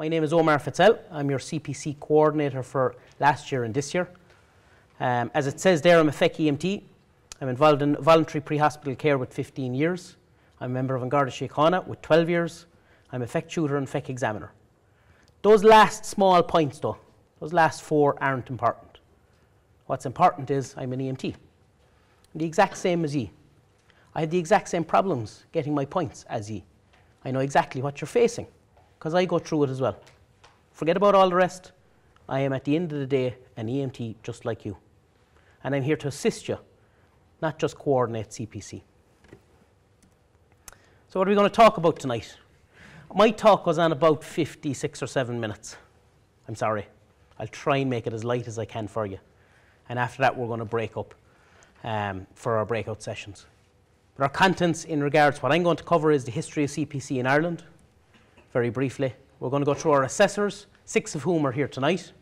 My name is Omar Fitzell. I'm your CPC coordinator for last year and this year. Um, as it says there, I'm a PHECC EMT. I'm involved in voluntary pre-hospital care with 15 years. I'm a member of An Garda Síochána with 12 years. I'm a PHECC tutor and PHECC examiner. Those last small points though, those last four aren't important. What's important is I'm an EMT. The exact same as ye. I had the exact same problems getting my points as ye. I know exactly what you're facing because I go through it as well. Forget about all the rest. I am at the end of the day an EMT just like you. And I'm here to assist you, not just coordinate CPC. So, what are we going to talk about tonight? My talk was on about 56 or 7 minutes. I'm sorry. I'll try and make it as light as I can for you. And after that, we're going to break up um, for our breakout sessions. But our contents in regards, what I'm going to cover is the history of CPC in Ireland, very briefly. We're going to go through our assessors, six of whom are here tonight.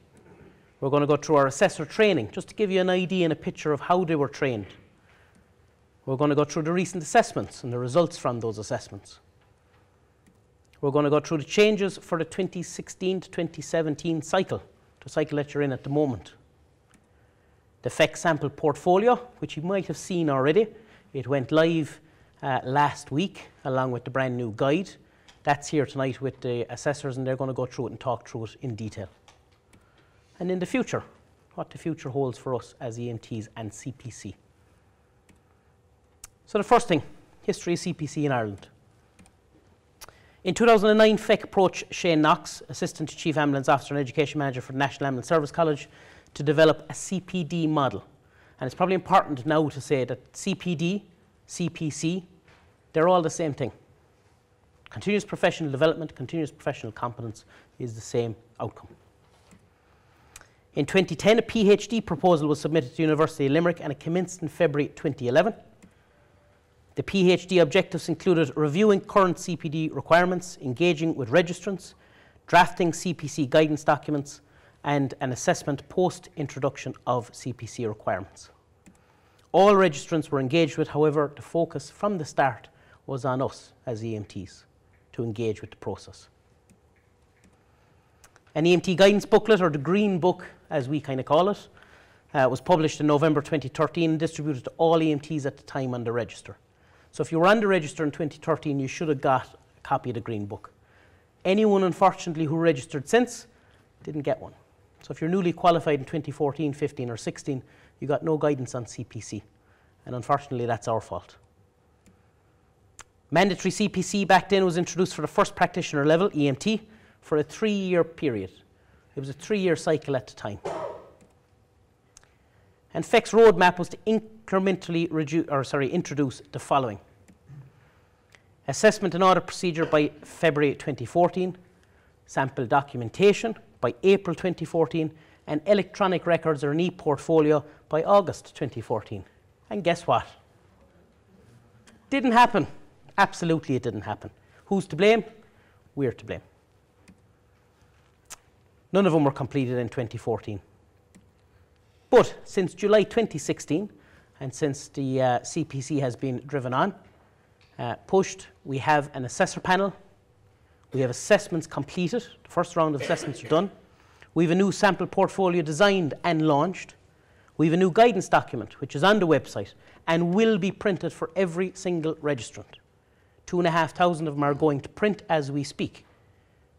We're going to go through our assessor training, just to give you an idea and a picture of how they were trained. We're going to go through the recent assessments and the results from those assessments. We're going to go through the changes for the 2016 to 2017 cycle, the cycle that you're in at the moment. The PHECC sample portfolio, which you might have seen already, it went live uh, last week along with the brand new guide. That's here tonight with the assessors, and they're going to go through it and talk through it in detail. And in the future, what the future holds for us as EMTs and CPC. So, the first thing history of CPC in Ireland. In 2009, PHECC approached Shane Knox, Assistant Chief Ambulance Officer and Education Manager for the National Ambulance Service College, to develop a CPD model. And it's probably important now to say that CPD, CPC, they're all the same thing. Continuous professional development, continuous professional competence is the same outcome. In 2010, a PhD proposal was submitted to the University of Limerick and it commenced in February 2011. The PhD objectives included reviewing current CPD requirements, engaging with registrants, drafting CPC guidance documents, and an assessment post introduction of CPC requirements. All registrants were engaged with, however, the focus from the start was on us as EMTs to engage with the process. An EMT guidance booklet, or the Green Book as we kind of call it, uh, was published in November 2013 and distributed to all EMTs at the time on the register. So if you were on the register in 2013, you should have got a copy of the Green Book. Anyone, unfortunately, who registered since didn't get one. So if you're newly qualified in 2014, 15, or 16, you got no guidance on CPC. And unfortunately, that's our fault. Mandatory CPC back then was introduced for the first practitioner level, EMT, for a three year period. It was a three year cycle at the time. And PHECC's roadmap was to incrementally reduce, or sorry, introduce the following assessment and audit procedure by February 2014, sample documentation by April 2014, and electronic records or an e portfolio by August 2014. And guess what? Didn't happen. Absolutely, it didn't happen. Who's to blame? We're to blame. None of them were completed in 2014. But since July 2016, and since the uh, CPC has been driven on, uh, pushed, we have an assessor panel. We have assessments completed. The first round of assessments are done. We have a new sample portfolio designed and launched. We have a new guidance document, which is on the website and will be printed for every single registrant. Two and a half thousand of them are going to print as we speak.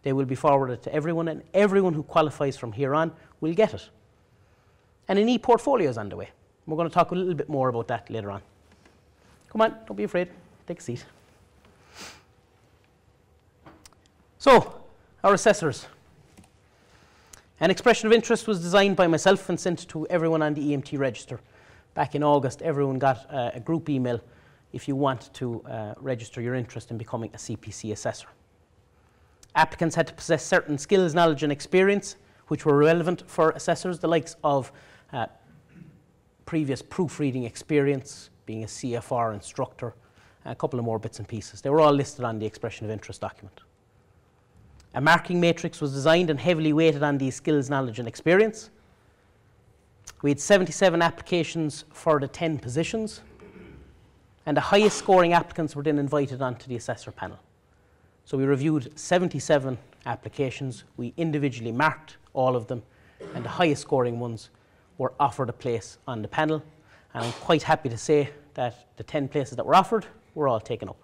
They will be forwarded to everyone, and everyone who qualifies from here on will get it. And an e portfolio is underway. We're going to talk a little bit more about that later on. Come on, don't be afraid. Take a seat. So, our assessors. An expression of interest was designed by myself and sent to everyone on the EMT register. Back in August, everyone got uh, a group email if you want to uh, register your interest in becoming a CPC assessor. Applicants had to possess certain skills, knowledge, and experience which were relevant for assessors, the likes of uh, previous proofreading experience, being a CFR instructor, a couple of more bits and pieces. They were all listed on the expression of interest document. A marking matrix was designed and heavily weighted on these skills, knowledge, and experience. We had 77 applications for the 10 positions, and the highest scoring applicants were then invited onto the assessor panel. So we reviewed 77 applications. We individually marked all of them, and the highest scoring ones were offered a place on the panel. And I'm quite happy to say that the 10 places that were offered were all taken up.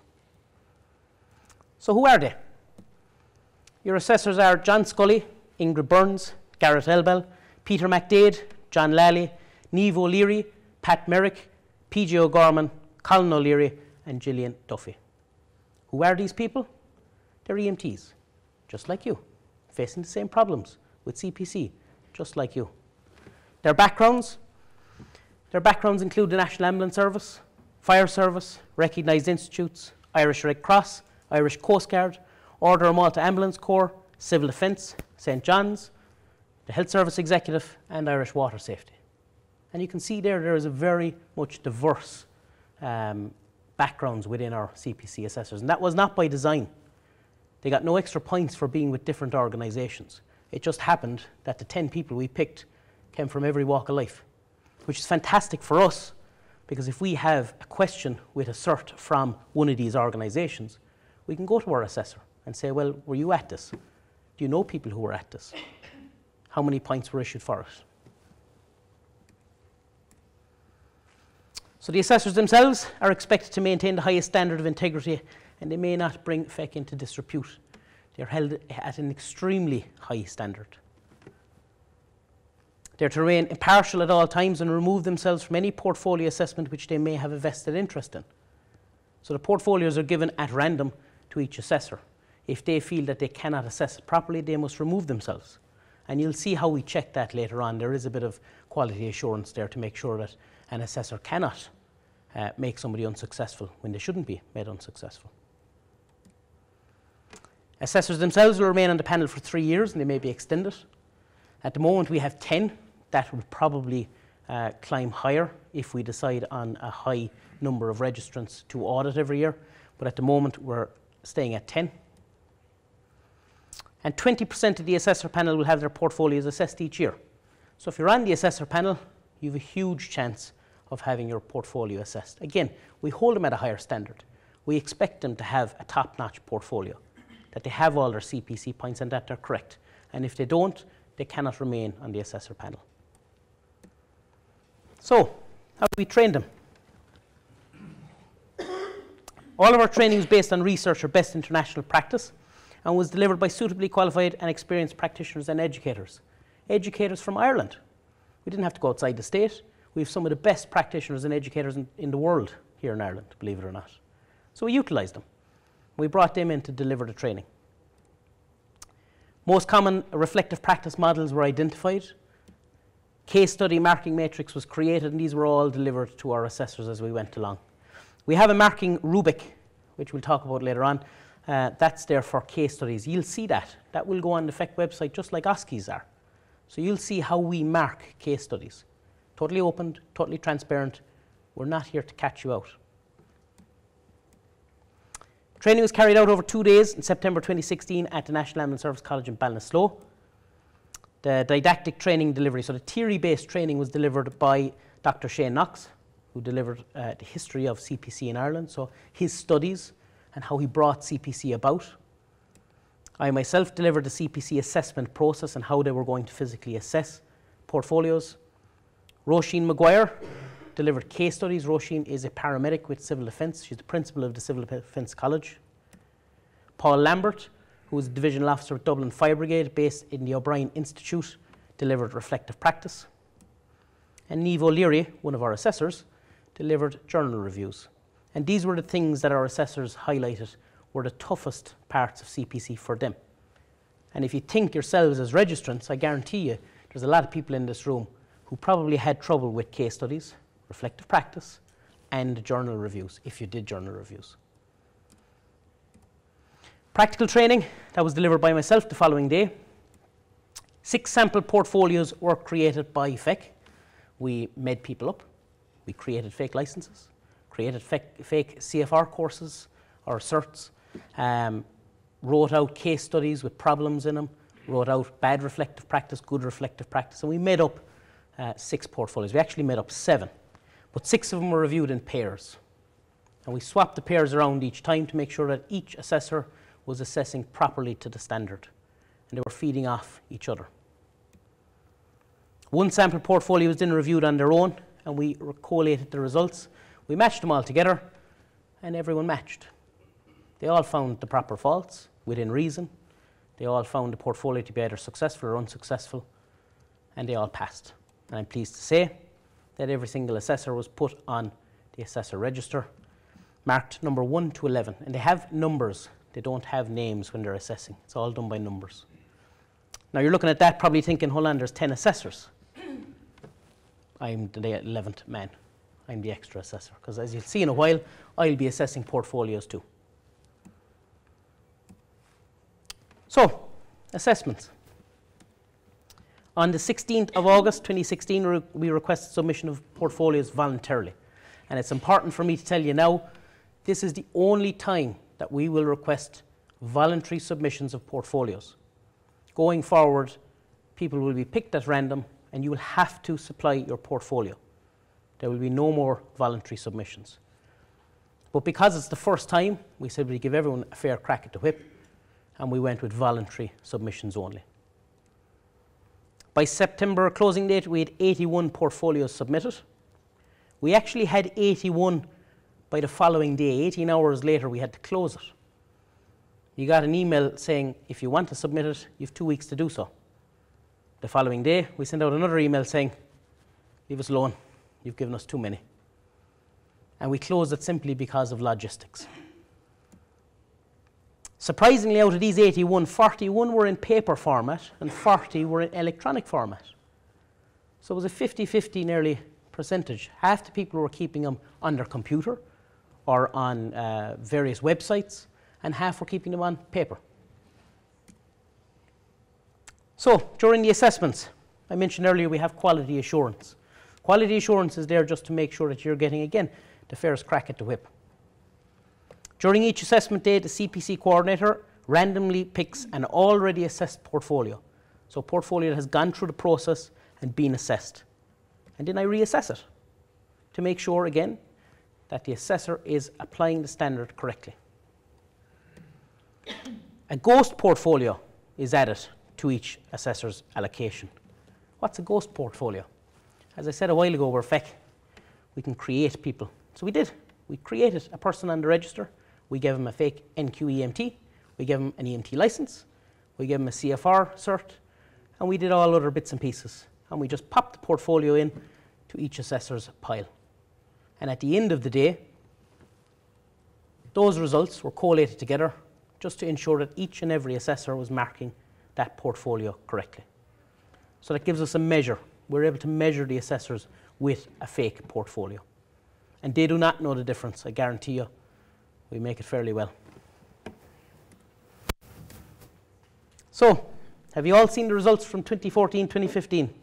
So, who are they? Your assessors are John Scully, Ingrid Burns, Garrett Elbel, Peter McDade, John Lally, Neve O'Leary, Pat Merrick, PJ O'Gorman, Colin O'Leary, and Gillian Duffy. Who are these people? They're EMTs, just like you, facing the same problems with CPC, just like you. Their backgrounds? Their backgrounds include the National Ambulance Service, Fire Service, recognised institutes, Irish Red Cross, Irish Coast Guard, Order of Malta Ambulance Corps, Civil Defence, St John's, the Health Service Executive, and Irish Water Safety. And you can see there, there is a very much diverse um, backgrounds within our CPC assessors. And that was not by design. They got no extra points for being with different organisations. It just happened that the 10 people we picked came from every walk of life, which is fantastic for us because if we have a question with a cert from one of these organisations, we can go to our assessor and say, Well, were you at this? Do you know people who were at this? How many points were issued for it? So the assessors themselves are expected to maintain the highest standard of integrity and they may not bring PHECC into disrepute. They're held at an extremely high standard. They're to remain impartial at all times and remove themselves from any portfolio assessment which they may have a vested interest in. So the portfolios are given at random to each assessor. If they feel that they cannot assess it properly, they must remove themselves. And you'll see how we check that later on. There is a bit of quality assurance there to make sure that an assessor cannot uh, make somebody unsuccessful when they shouldn't be made unsuccessful. Assessors themselves will remain on the panel for three years and they may be extended. At the moment, we have 10. That will probably uh, climb higher if we decide on a high number of registrants to audit every year. But at the moment, we're staying at 10. And 20% of the assessor panel will have their portfolios assessed each year. So if you're on the assessor panel, you have a huge chance of having your portfolio assessed. Again, we hold them at a higher standard. We expect them to have a top notch portfolio, that they have all their CPC points and that they're correct. And if they don't, they cannot remain on the assessor panel. So, how do we train them? All of our training is based on research or best international practice and was delivered by suitably qualified and experienced practitioners and educators. Educators from Ireland. We didn't have to go outside the state. We have some of the best practitioners and educators in, in the world here in Ireland, believe it or not. So we utilised them. We brought them in to deliver the training. Most common reflective practice models were identified. Case study marking matrix was created, and these were all delivered to our assessors as we went along. We have a marking rubric, which we'll talk about later on. Uh, that's there for case studies. You'll see that. That will go on the PHECC website just like OSCE's are. So you'll see how we mark case studies. Totally open, totally transparent. We're not here to catch you out. Training was carried out over two days in September 2016 at the National Ambulance Service College in Ballinasloe. The didactic training delivery, so the theory based training was delivered by Dr. Shane Knox, who delivered uh, the history of CPC in Ireland, so his studies and how he brought CPC about. I myself delivered the CPC assessment process and how they were going to physically assess portfolios. Roisin Maguire delivered case studies. Roisin is a paramedic with Civil Defence. She's the principal of the Civil Defence College. Paul Lambert, who is a divisional officer at Dublin Fire Brigade based in the O'Brien Institute, delivered reflective practice. And Neve O'Leary, one of our assessors, delivered journal reviews. And these were the things that our assessors highlighted were the toughest parts of CPC for them. And if you think yourselves as registrants, I guarantee you there's a lot of people in this room who probably had trouble with case studies, reflective practice, and journal reviews, if you did journal reviews. Practical training that was delivered by myself the following day. Six sample portfolios were created by PHECC. We made people up. We created fake licenses, created fake, fake CFR courses or certs, um, wrote out case studies with problems in them, wrote out bad reflective practice, good reflective practice, and we made up uh, six portfolios. We actually made up seven, but six of them were reviewed in pairs. And we swapped the pairs around each time to make sure that each assessor was assessing properly to the standard. and they were feeding off each other. One sample portfolio was then reviewed on their own, and we collated the results. We matched them all together, and everyone matched. They all found the proper faults within reason. They all found the portfolio to be either successful or unsuccessful, and they all passed. And I'm pleased to say that every single assessor was put on the assessor register, marked number 1 to 11. And they have numbers, they don't have names when they're assessing. It's all done by numbers. Now you're looking at that, probably thinking, hold on, there's 10 assessors. I'm the 11th man. I'm the extra assessor. Because as you'll see in a while, I'll be assessing portfolios too. So, assessments. On the 16th of August 2016, we requested submission of portfolios voluntarily. And it's important for me to tell you now, this is the only time that we will request voluntary submissions of portfolios. Going forward, people will be picked at random and you will have to supply your portfolio. There will be no more voluntary submissions. But because it's the first time, we said we'd give everyone a fair crack at the whip, and we went with voluntary submissions only. By September closing date, we had 81 portfolios submitted. We actually had 81 by the following day. 18 hours later, we had to close it. You got an email saying, if you want to submit it, you have two weeks to do so. The following day, we sent out another email saying, leave us alone, you've given us too many. And we closed it simply because of logistics. Surprisingly, out of these 81, 41 were in paper format and 40 were in electronic format. So it was a 50 50 nearly percentage. Half the people were keeping them on their computer or on uh, various websites, and half were keeping them on paper. So during the assessments, I mentioned earlier we have quality assurance. Quality assurance is there just to make sure that you're getting, again, the fairest crack at the whip. During each assessment day, the CPC coordinator randomly picks an already assessed portfolio. So a portfolio that has gone through the process and been assessed. And then I reassess it to make sure, again, that the assessor is applying the standard correctly. A ghost portfolio is added to each assessor's allocation. What's a ghost portfolio? As I said a while ago, we're PHECC. We can create people. So we did. We created a person on the register. We gave them a fake NQEMT. We gave them an EMT license. We gave them a CFR cert. And we did all other bits and pieces. And we just popped the portfolio in to each assessor's pile. And at the end of the day, those results were collated together just to ensure that each and every assessor was marking that portfolio correctly. So that gives us a measure. We're able to measure the assessors with a fake portfolio. And they do not know the difference, I guarantee you. We make it fairly well. So, have you all seen the results from 2014 2015?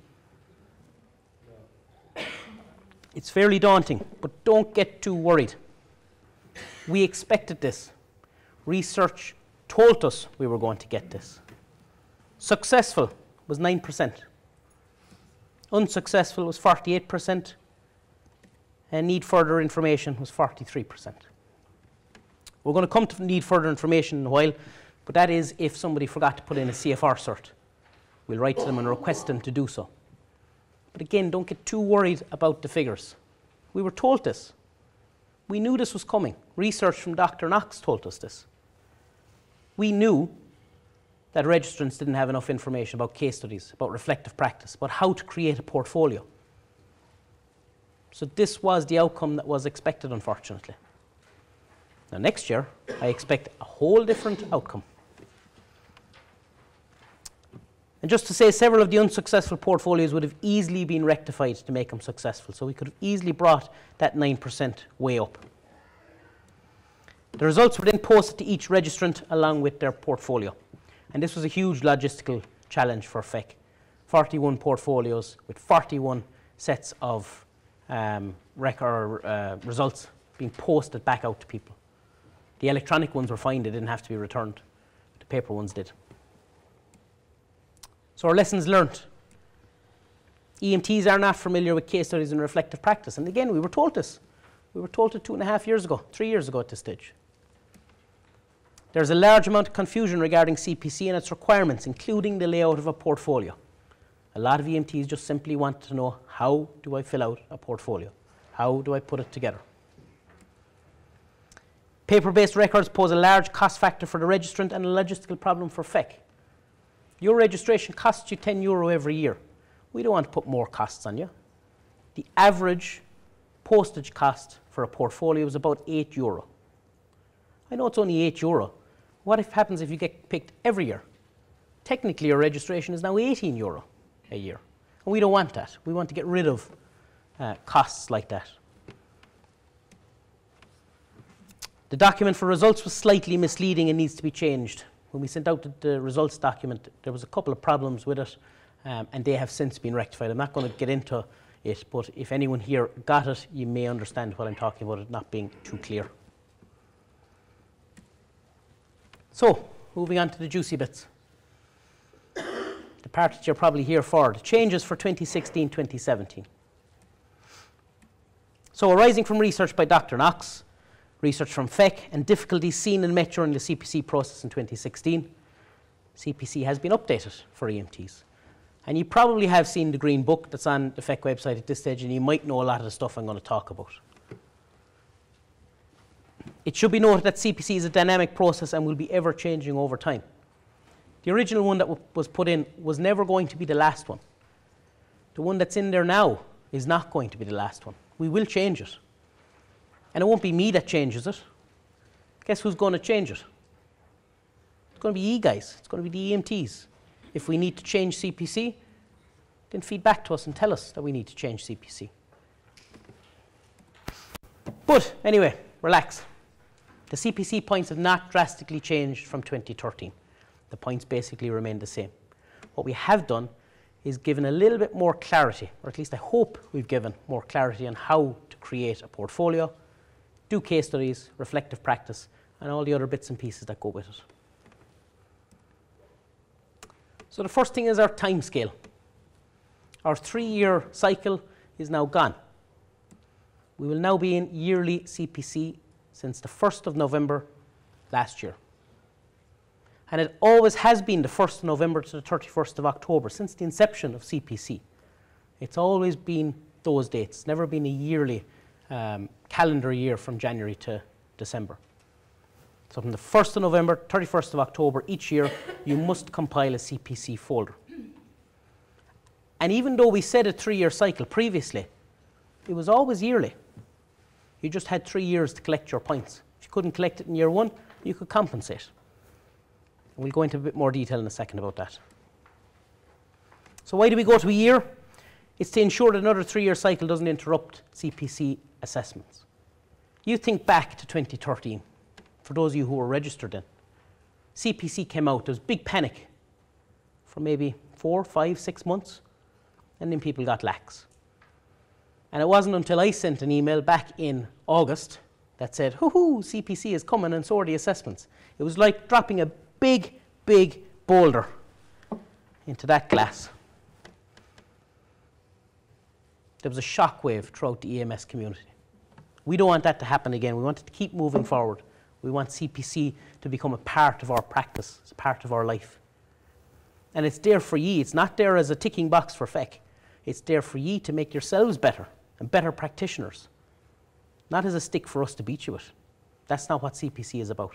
It's fairly daunting, but don't get too worried. We expected this. Research told us we were going to get this. Successful was 9%. Unsuccessful was 48%. And need further information was 43%. We're going to come to need further information in a while, but that is if somebody forgot to put in a CFR cert. We'll write to them and request them to do so. But again, don't get too worried about the figures. We were told this. We knew this was coming. Research from Dr. Knox told us this. We knew that registrants didn't have enough information about case studies, about reflective practice, about how to create a portfolio. So this was the outcome that was expected, unfortunately. Now, next year, I expect a whole different outcome. And just to say, several of the unsuccessful portfolios would have easily been rectified to make them successful. So we could have easily brought that 9% way up. The results were then posted to each registrant along with their portfolio. And this was a huge logistical challenge for PHECC. 41 portfolios with 41 sets of um, record uh, results being posted back out to people. The electronic ones were fine, they didn't have to be returned. The paper ones did. So our lessons learned. EMTs are not familiar with case studies and reflective practice. And again, we were told this. We were told it two and a half years ago, three years ago at this stage. There's a large amount of confusion regarding CPC and its requirements, including the layout of a portfolio. A lot of EMTs just simply want to know how do I fill out a portfolio? How do I put it together? Paper-based records pose a large cost factor for the registrant and a logistical problem for PHECC. Your registration costs you 10 euro every year. We don't want to put more costs on you. The average postage cost for a portfolio is about 8 euro. I know it's only 8 euro. What if happens if you get picked every year? Technically, your registration is now 18 euro a year. And we don't want that. We want to get rid of uh, costs like that. The document for results was slightly misleading and needs to be changed. When we sent out the, results document, there was a couple of problems with it, um, and they have since been rectified. I'm not going to get into it, but if anyone here got it, you may understand what I'm talking about, it not being too clear. So, moving on to the juicy bits. The part that you're probably here for, the changes for 2016-2017. So, arising from research by Dr. Knox, research from PHECC, and difficulties seen and met the CPC process in 2016, CPC has been updated for EMTs. And you probably have seen the green book that's on the PHECC website at this stage, and you might know a lot of the stuff I'm going to talk about. It should be noted that CPC is a dynamic process and will be ever changing over time. The original one that was put in was never going to be the last one. The one that's in there now is not going to be the last one. We will change it. And it won't be me that changes it. Guess who's going to change it? It's going to be you guys. It's going to be the EMTs. If we need to change CPC, then feed back to us and tell us that we need to change CPC. But anyway, relax. The CPC points have not drastically changed from 2013. The points basically remain the same. What we have done is given a little bit more clarity, or at least I hope we've given more clarity on how to create a portfolio, do case studies, reflective practice, and all the other bits and pieces that go with it. So the first thing is our time scale. Our three-year cycle is now gone. We will now be in yearly CPC since the 1st of November last year. And it always has been the 1st of November to the 31st of October since the inception of CPC. It's always been those dates, never been a yearly um, calendar year from January to December. So from the 1st of November, 31st of October each year, you must compile a CPC folder. And even though we said a three-year cycle previously, it was always yearly. You just had three years to collect your points. If you couldn't collect it in year one, you could compensate. We'll go into a bit more detail in a second about that. So why do we go to a year? It's to ensure that another three-year cycle doesn't interrupt CPC assessments. You think back to 2013 for those of you who were registered then. CPC came out, there was big panic for maybe four, five, six months, and then people got lax. And it wasn't until I sent an email back in August that said, hoo hoo, CPC is coming and so are the assessments. It was like dropping a big, big boulder into that glass. There was a shockwave throughout the EMS community. We don't want that to happen again. We want to keep moving forward. We want CPC to become a part of our practice, it's a part of our life. And it's there for ye. It's not there as a ticking box for PHECC. It's there for ye to make yourselves better and better practitioners. Not as a stick for us to beat you with. That's not what CPC is about.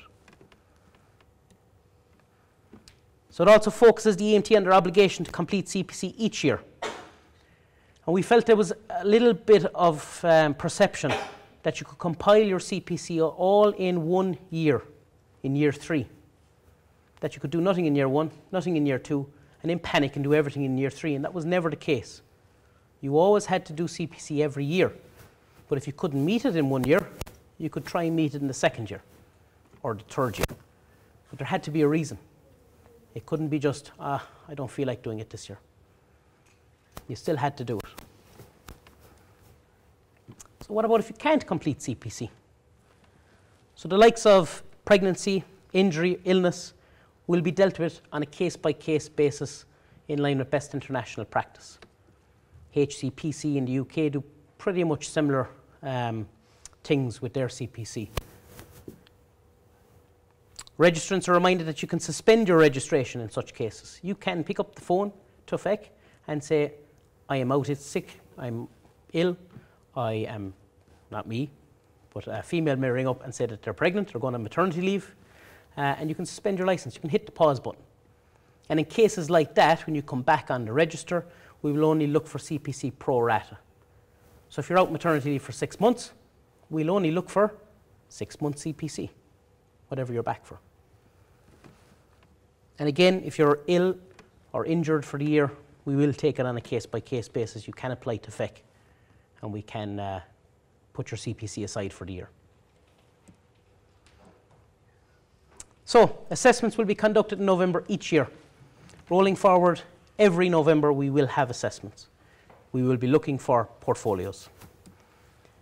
So it also focuses the EMT on their obligation to complete CPC each year. And we felt there was a little bit of um, perception that you could compile your CPC all in one year, in year three. That you could do nothing in year one, nothing in year two, and then panic and do everything in year three. And that was never the case. You always had to do CPC every year. But if you couldn't meet it in one year, you could try and meet it in the second year or the third year. But there had to be a reason. It couldn't be just, ah, I don't feel like doing it this year. You still had to do it. So what about if you can't complete CPC? So the likes of pregnancy, injury, illness will be dealt with on a case-by-case basis in line with best international practice. HCPC in the UK do pretty much similar um, things with their CPC. Registrants are reminded that you can suspend your registration in such cases. You can pick up the phone to PHECC and say, I am out, it's sick, I'm ill, I am, not me, but a female may ring up and say that they're pregnant, they're going on maternity leave, uh, and you can suspend your license. You can hit the pause button. And in cases like that, when you come back on the register, we will only look for CPC pro rata. So if you're out maternity leave for six months, we'll only look for six months CPC, whatever you're back for. And again, if you're ill or injured for the year, we will take it on a case by case basis. You can apply to PHECC and we can uh, put your CPC aside for the year. So, assessments will be conducted in November each year. Rolling forward, every November we will have assessments. We will be looking for portfolios.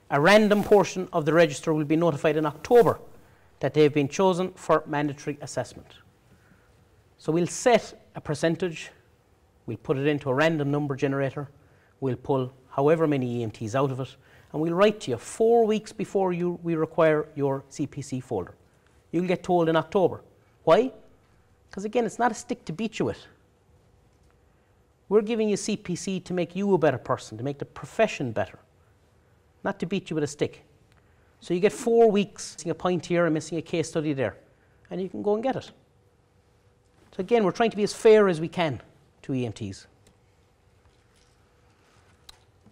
A random portion of the register will be notified in October that they have been chosen for mandatory assessment. So we'll set a percentage, we'll put it into a random number generator, we'll pull however many EMTs out of it, and we'll write to you four weeks before you, we require your CPC folder. You'll get told in October. Why? Because again, it's not a stick to beat you with. We're giving you CPC to make you a better person, to make the profession better, not to beat you with a stick. So you get four weeks, missing a point here and missing a case study there, and you can go and get it. So again, we're trying to be as fair as we can to EMTs.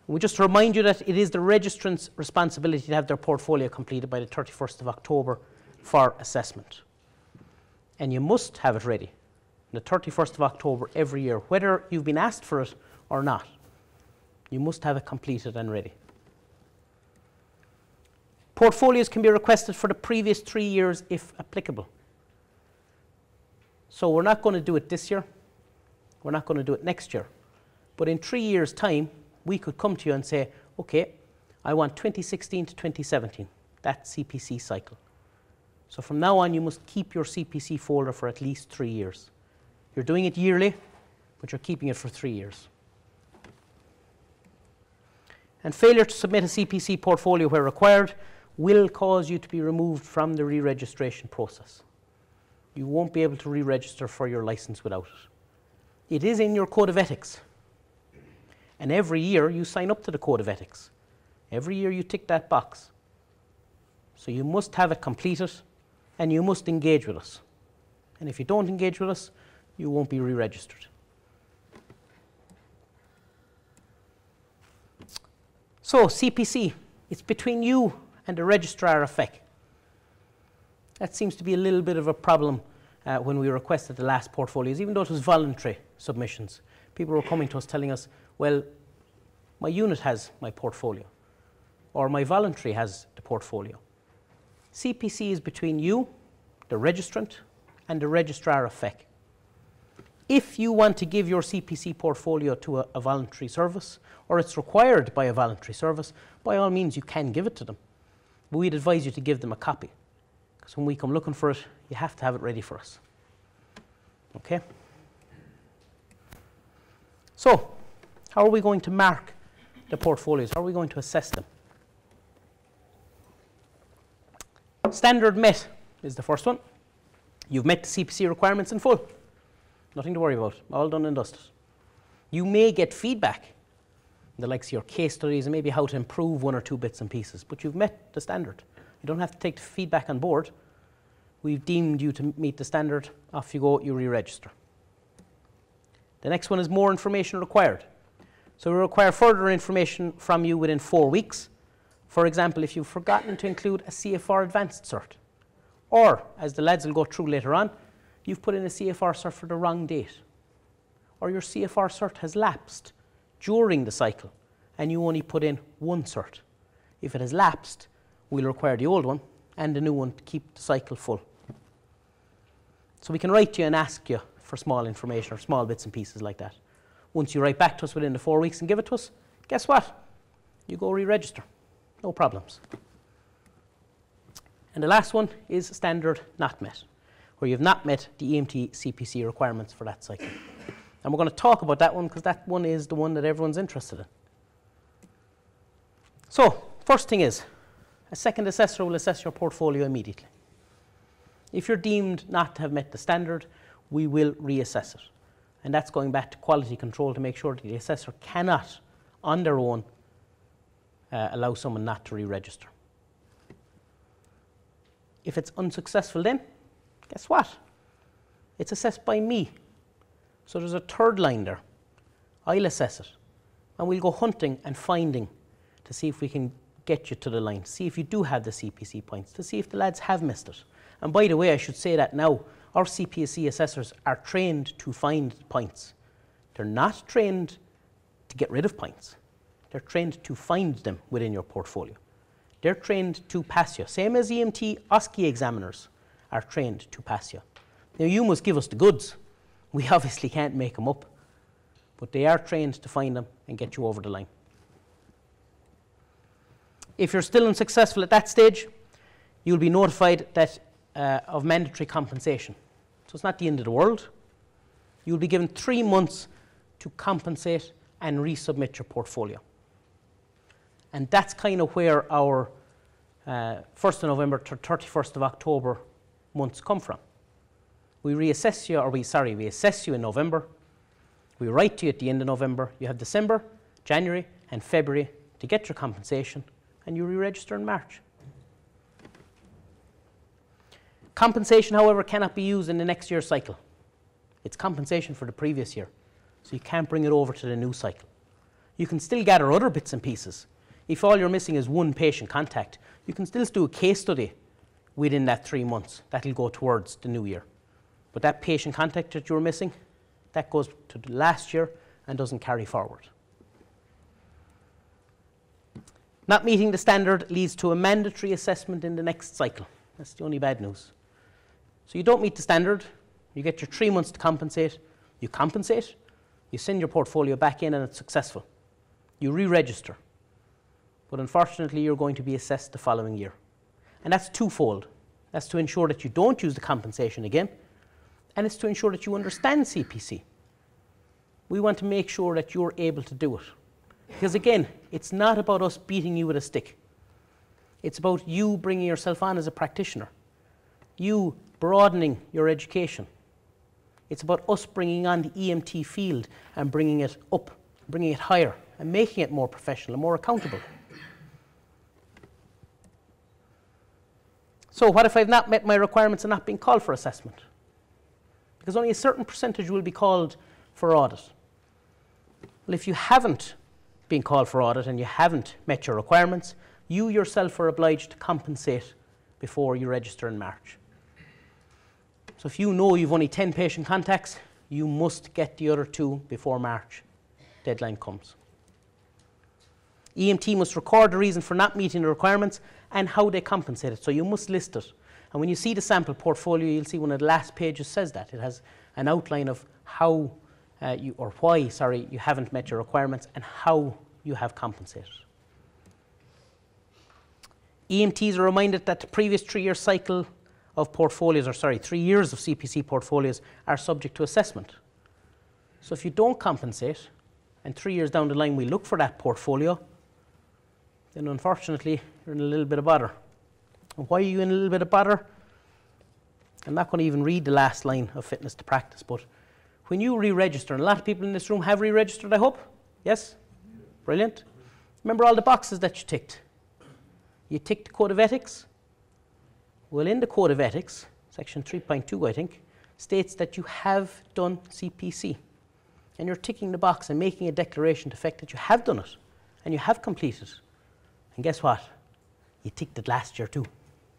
We just remind you that it is the registrant's responsibility to have their portfolio completed by the 31st of October for assessment. And you must have it ready on the 31st of October every year, whether you've been asked for it or not. You must have it completed and ready. Portfolios can be requested for the previous three years if applicable. So we're not going to do it this year. We're not going to do it next year. But in three years' time, we could come to you and say, okay, I want 2016 to 2017, that CPC cycle. So from now on, you must keep your CPC folder for at least three years. You're doing it yearly, but you're keeping it for three years. And failure to submit a CPC portfolio where required will cause you to be removed from the re-registration process. You won't be able to re-register for your license without it. It is in your code of ethics. And every year you sign up to the code of ethics. Every year you tick that box. So you must have it completed and you must engage with us. And if you don't engage with us, you won't be re-registered. So CPC, it's between you and the registrar of PHECC. That seems to be a little bit of a problem uh, when we requested the last portfolios, even though it was voluntary submissions. People were coming to us telling us, well, my unit has my portfolio, or my voluntary has the portfolio. CPC is between you, the registrant, and the registrar of PHECC. If you want to give your CPC portfolio to a, a, voluntary service, or it's required by a voluntary service, by all means you can give it to them. But we'd advise you to give them a copy. Because when we come looking for it, you have to have it ready for us. Okay? So, how are we going to mark the portfolios? How are we going to assess them? Standard met is the first one. You've met the CPC requirements in full. Nothing to worry about. All done and dusted. You may get feedback, the likes of your case studies and maybe how to improve one or two bits and pieces, but you've met the standard. You don't have to take the feedback on board. We've deemed you to meet the standard. Off you go, you re-register. The next one is more information required. So we require further information from you within four weeks. For example, if you've forgotten to include a CFR advanced cert, or as the lads will go through later on, you've put in a CFR cert for the wrong date, or your CFR cert has lapsed during the cycle and you only put in one cert. If it has lapsed, we'll require the old one and the new one to keep the cycle full. So we can write to you and ask you for small information or small bits and pieces like that. Once you write back to us within the four weeks and give it to us, guess what? You go re-register. No problems. And the last one is standard not met where you've not met the EMT CPC requirements for that cycle. And we're going to talk about that one because that one is the one that everyone's interested in. So, first thing is, a second assessor will assess your portfolio immediately. If you're deemed not to have met the standard, we will reassess it. And that's going back to quality control to make sure that the assessor cannot, on their own, uh, allow someone not to re register. If it's unsuccessful, then guess what? It's assessed by me. So there's a third line there. I'll assess it. And we'll go hunting and finding to see if we can get you to the line, see if you do have the CPC points, to see if the lads have missed it. And by the way, I should say that now our CPC assessors are trained to find points. They're not trained to get rid of points. They're trained to find them within your portfolio. They're trained to pass you, same as EMT OSCE examiners are trained to pass you. Now, you must give us the goods. We obviously can't make them up, but they are trained to find them and get you over the line. If you're still unsuccessful at that stage, you'll be notified that, uh, of mandatory compensation. So it's not the end of the world. You'll be given three months to compensate and resubmit your portfolio. And that's kind of where our uh, 1st of November to 31st of October months come from. We reassess you, or we, sorry, we assess you in November. We write to you at the end of November. You have December, January, and February to get your compensation, and you re register in March. Compensation, however, cannot be used in the next year's cycle. It's compensation for the previous year, so you can't bring it over to the new cycle. You can still gather other bits and pieces. If all you're missing is one patient contact, you can still do a case study within that three months. That'll go towards the new year. But that patient contact that you were missing, that goes to the last year and doesn't carry forward. Not meeting the standard leads to a mandatory assessment in the next cycle. That's the only bad news. So you don't meet the standard, you get your three months to compensate, you compensate, you send your portfolio back in and it's successful. You re register. But unfortunately, you're going to be assessed the following year. And that's twofold. That's to ensure that you don't use the compensation again, and it's to ensure that you understand CPC. We want to make sure that you're able to do it. Because again, it's not about us beating you with a stick. It's about you bringing yourself on as a practitioner, you broadening your education. It's about us bringing on the EMT field and bringing it up, bringing it higher, and making it more professional and more accountable. So, what if I've not met my requirements and not been called for assessment? Because only a certain percentage will be called for audit. Well, if you haven't been called for audit and you haven't met your requirements, you yourself are obliged to compensate before you register in March. So if you know you've only 10 patient contacts, you must get the other two before March deadline comes. EMT must record the reason for not meeting the requirements and how they compensate it. So you must list it. And when you see the sample portfolio, you'll see one of the last pages says that. It has an outline of how uh, you, or why, sorry, you haven't met your requirements and how you have compensated. EMTs are reminded that the previous three-year cycle of portfolios, or sorry, three years of CPC portfolios are subject to assessment. So if you don't compensate, and three years down the line we look for that portfolio, then unfortunately you're in a little bit of bother. And why are you in a little bit of bother? I'm not going to even read the last line of fitness to practice, but when you re register, and a lot of people in this room have re registered, I hope? Yes? Brilliant. Remember all the boxes that you ticked? You ticked the Code of Ethics. Well, in the Code of Ethics, section 3.2, I think, states that you have done CPC. And you're ticking the box and making a declaration to the effect that you have done it and you have completed. It. And guess what? You ticked it last year too,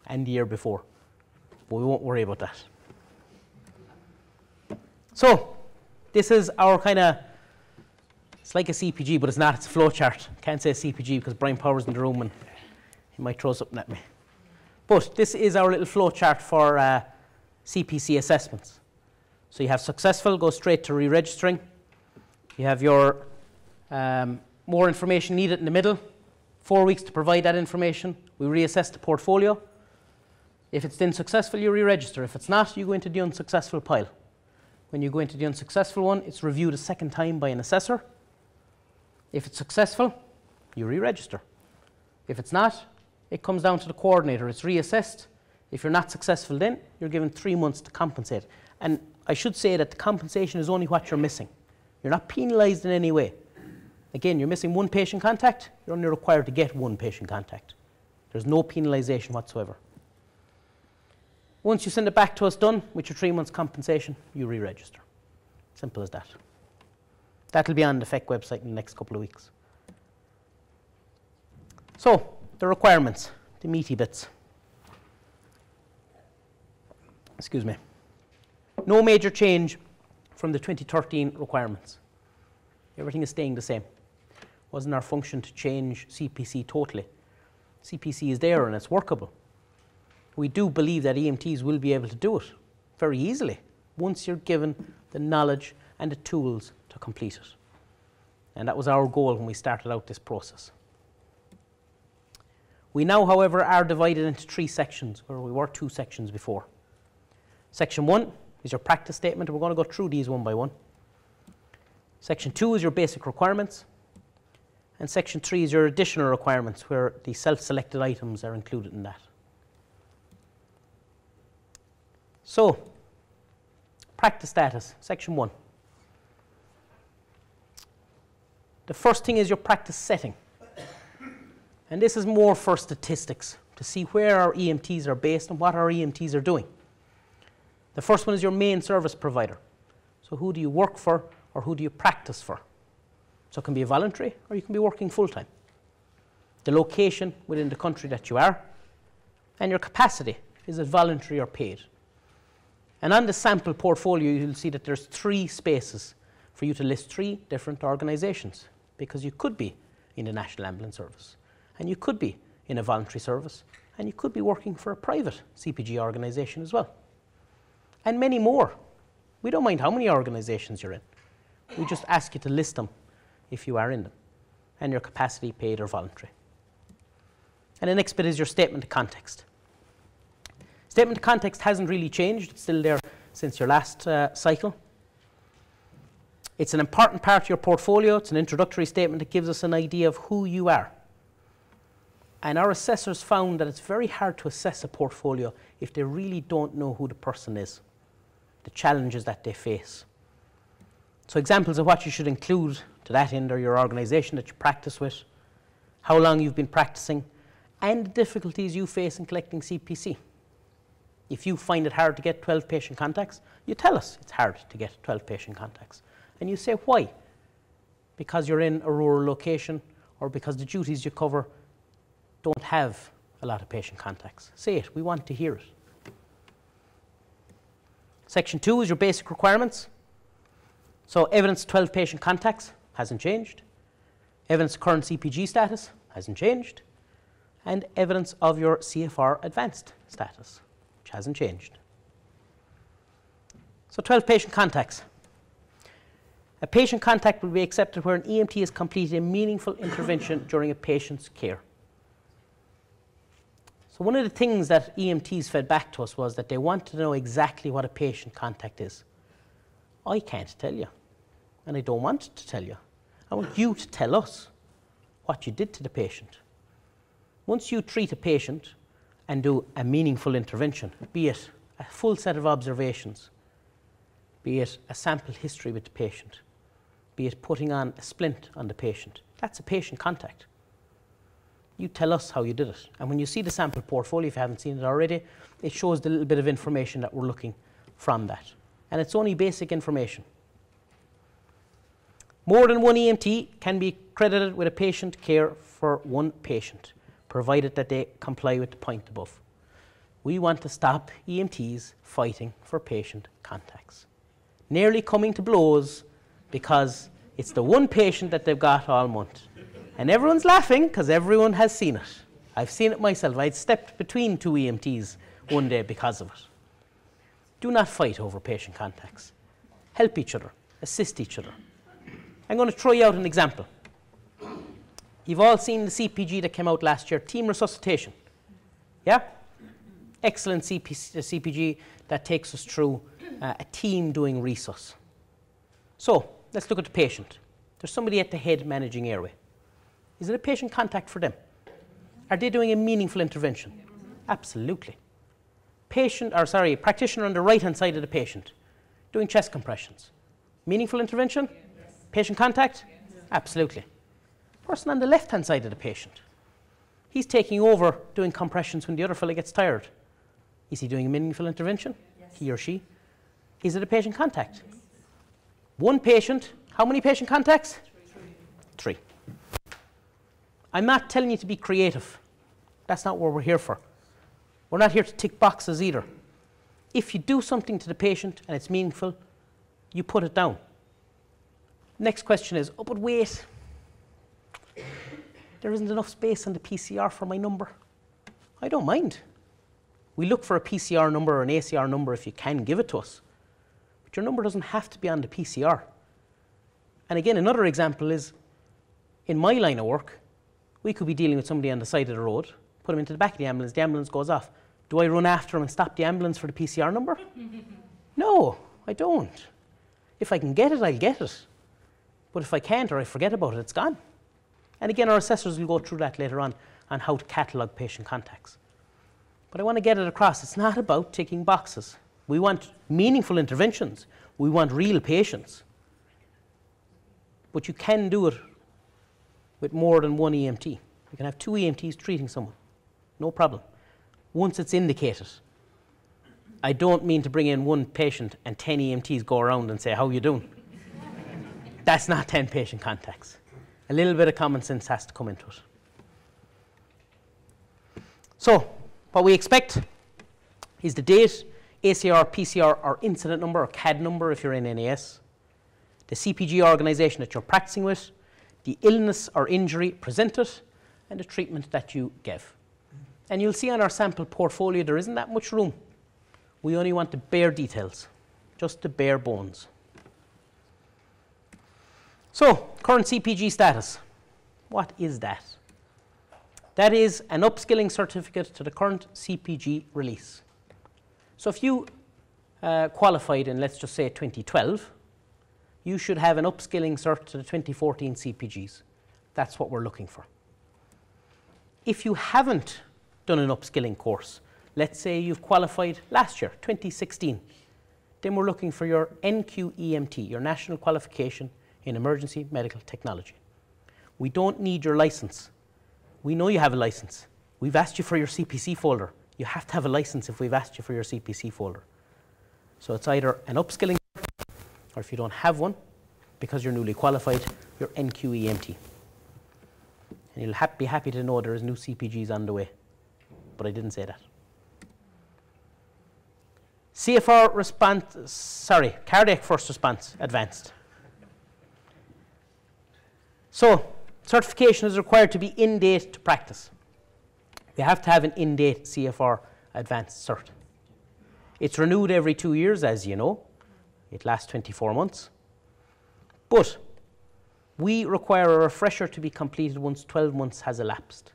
and the year before. But we won't worry about that. So, this is our kind of, it's like a CPG, but it's not, it's a flowchart. Can't say CPG because Brian Powers in the room and he might throw something at me. But this is our little flowchart for uh, CPC assessments. So you have successful, go straight to re-registering. You have your um, more information needed in the middle, four weeks to provide that information. We reassess the portfolio. If it's then successful, you re-register. If it's not, you go into the unsuccessful pile. When you go into the unsuccessful one, it's reviewed a second time by an assessor. If it's successful, you re-register. If it's not, it comes down to the coordinator. It's reassessed. If you're not successful then, you're given three months to compensate. And I should say that the compensation is only what you're missing. You're not penalised in any way. Again, you're missing one patient contact, you're only required to get one patient contact. There's no penalisation whatsoever. Once you send it back to us done with your three months compensation, you re-register. Simple as that. That'll be on the PHECC website in the next couple of weeks. So, the requirements, the meaty bits. Excuse me. No major change from the 2013 requirements. Everything is staying the same. Wasn't our function to change CPC totally. CPC is there and it's workable. We do believe that EMTs will be able to do it very easily once you're given the knowledge and the tools to complete it. And that was our goal when we started out this process. We now, however, are divided into three sections where we were two sections before. Section one is your practice statement. We're going to go through these one by one. Section two is your basic requirements. And section three is your additional requirements where the self-selected items are included in that. So, practice status, section one. The first thing is your practice setting. And this is more for statistics to see where our EMTs are based and what our EMTs are doing. The first one is your main service provider. So, who do you work for or who do you practice for? So, it can be voluntary or you can be working full time. The location within the country that you are, and your capacity is it voluntary or paid? And on the sample portfolio, you'll see that there's three spaces for you to list three different organizations because you could be in the National Ambulance Service, and you could be in a voluntary service, and you could be working for a private CPG organization as well and many more. We don't mind how many organizations you're in. We just ask you to list them if you are in them, and your capacity paid or voluntary. And the next bit is your statement of context. Statement of context hasn't really changed, it's still there since your last uh, cycle. It's an important part of your portfolio, it's an introductory statement that gives us an idea of who you are. And our assessors found that it's very hard to assess a portfolio if they really don't know who the person is the challenges that they face. So examples of what you should include to that end are your organisation that you practice with, how long you've been practicing, and the difficulties you face in collecting CPC. If you find it hard to get 12 patient contacts, you tell us it's hard to get 12 patient contacts. And you say why. Because you're in a rural location or because the duties you cover don't have a lot of patient contacts. Say it, we want to hear it. Section 2 is your basic requirements. So evidence 12 patient contacts hasn't changed. Evidence current CPG status hasn't changed. And evidence of your CFR advanced status, which hasn't changed. So 12 patient contacts. A patient contact will be accepted where an EMT has completed a meaningful intervention during a patient's care. So one of the things that EMTs fed back to us was that they want to know exactly what a patient contact is. I can't tell you, and I don't want to tell you. I want you to tell us what you did to the patient. Once you treat a patient and do a meaningful intervention, be it a full set of observations, be it a sample history with the patient, be it putting on a splint on the patient, that's a patient contact you tell us how you did it. And when you see the sample portfolio, if you haven't seen it already, it shows the little bit of information that we're looking from that. And it's only basic information. More than one EMT can be credited with a patient care for one patient, provided that they comply with the point above. We want to stop EMTs fighting for patient contacts. Nearly coming to blows because it's the one patient that they've got all month. And everyone's laughing because everyone has seen it. I've seen it myself. I'd stepped between two EMTs one day because of it. Do not fight over patient contacts. Help each other, assist each other. I'm going to throw you out an example. You've all seen the CPG that came out last year, Team Resuscitation. Yeah? Excellent CPG that takes us through uh, a team doing resus. So, let's look at the patient. There's somebody at the head managing airway. Is it a patient contact for them? Are they doing a meaningful intervention? Absolutely. patient, or sorry, practitioner on the right hand side of the patient doing chest compressions. Meaningful intervention? Yes. Patient contact? Yes. Absolutely. Person on the left hand side of the patient. He's taking over doing compressions when the other fellow gets tired. Is he doing a meaningful intervention? Yes. He or she? Is it a patient contact? Yes. One patient, how many patient contacts? Three. Three. I'm not telling you to be creative. That's not what we're here for. We're not here to tick boxes either. If you do something to the patient and it's meaningful, you put it down. Next question is, oh, but wait, there isn't enough space on the PCR for my number. I don't mind. We look for a PCR number or an ACR number if you can give it to us. But your number doesn't have to be on the PCR. And again, another example is in my line of work, we could be dealing with somebody on the side of the road, put them into the back of the ambulance, the ambulance goes off. Do I run after them and stop the ambulance for the PCR number? no, I don't. If I can get it, I'll get it. But if I can't or I forget about it, it's gone. And again, our assessors will go through that later on on how to catalogue patient contacts. But I want to get it across. It's not about ticking boxes. We want meaningful interventions. We want real patients. But you can do it with more than one EMT. You can have two EMTs treating someone. No problem once it's indicated. I don't mean to bring in one patient and 10 EMTs go around and say, How are you doing? That's not 10 patient contacts. A little bit of common sense has to come into it. So, what we expect is the date, ACR, PCR, or incident number, or CAD number if you're in NAS, the CPG organization that you're practicing with, the illness or injury presented, and the treatment that you give. And you'll see on our sample portfolio there isn't that much room. We only want the bare details, just the bare bones. So, current CPG status. What is that? That is an upskilling certificate to the current CPG release. So if you uh, qualified in, let's just say, 2012, you should have an upskilling cert to the 2014 CPGs. That's what we're looking for. If you haven't done an upskilling course. Let's say you've qualified last year, 2016. Then we're looking for your NQEMT, your National Qualification in Emergency Medical Technology. We don't need your license. We know you have a license. We've asked you for your CPC folder. You have to have a license if we've asked you for your CPC folder. So it's either an upskilling, or if you don't have one, because you're newly qualified, your NQEMT. And you'll be happy to know there is new CPGs on the way but I didn't say that. CFR response, sorry, cardiac first response advanced. So, certification is required to be in date to practice. You have to have an in date CFR advanced cert. It's renewed every two years, as you know. It lasts 24 months. But we require a refresher to be completed once 12 months has elapsed.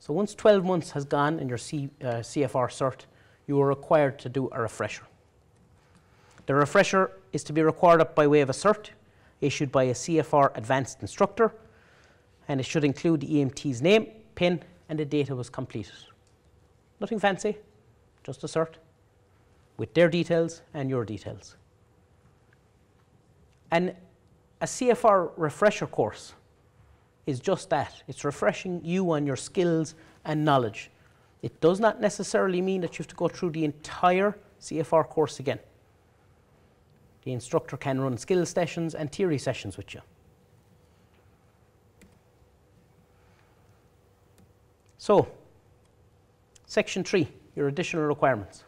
So once 12 months has gone in your C, uh, CFR cert, you are required to do a refresher. The refresher is to be required by way of a cert issued by a CFR advanced instructor, and it should include the EMT's name, PIN, and the date it was completed. Nothing fancy, just a cert with their details and your details. And a CFR refresher course is just that. It's refreshing you on your skills and knowledge. It does not necessarily mean that you have to go through the entire CFR course again. The instructor can run skill sessions and theory sessions with you. So, section three, your additional requirements.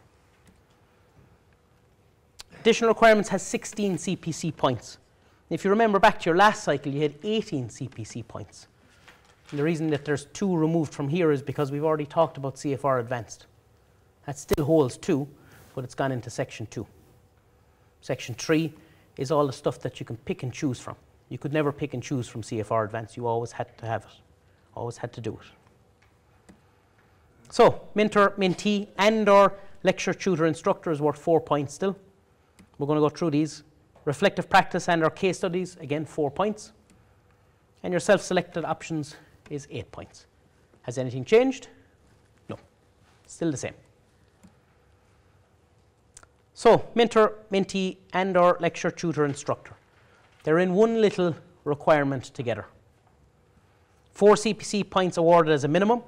Additional requirements has 16 CPC points. If you remember back to your last cycle, you had 18 CPC points. And the reason that there's two removed from here is because we've already talked about CFR Advanced. That still holds two, but it's gone into Section 2. Section 3 is all the stuff that you can pick and choose from. You could never pick and choose from CFR Advanced. You always had to have it, always had to do it. So, mentor, mentee, and or lecture, tutor, instructor is worth four points still. We're going to go through these reflective practice and our case studies, again, four points. And your self-selected options is eight points. Has anything changed? No, still the same. So, mentor, mentee, and or lecture, tutor, instructor. They're in one little requirement together. Four CPC points awarded as a minimum.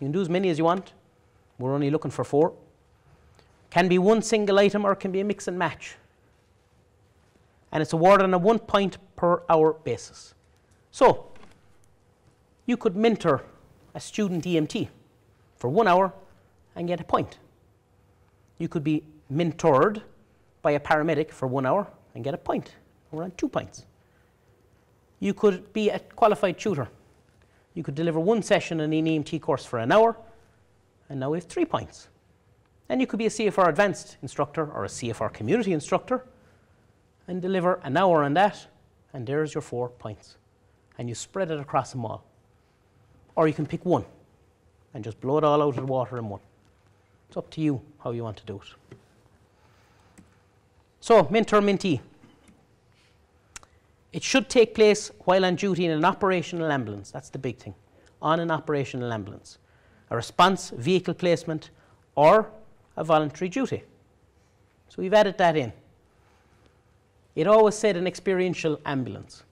You can do as many as you want. We're only looking for four. Can be one single item or can be a mix and match. And it's awarded on a one point per hour basis. So, you could mentor a student EMT for one hour and get a point. You could be mentored by a paramedic for one hour and get a point, or around two points. You could be a qualified tutor. You could deliver one session in an EMT course for an hour, and now we have three points. Then you could be a CFR advanced instructor or a CFR community instructor and deliver an hour on that, and there's your four points. And you spread it across them all. Or you can pick one and just blow it all out of the water in one. It's up to you how you want to do it. So, mentor mentee. It should take place while on duty in an operational ambulance. That's the big thing. On an operational ambulance. A response vehicle placement or a voluntary duty. So we've added that in. It always said an experiential ambulance.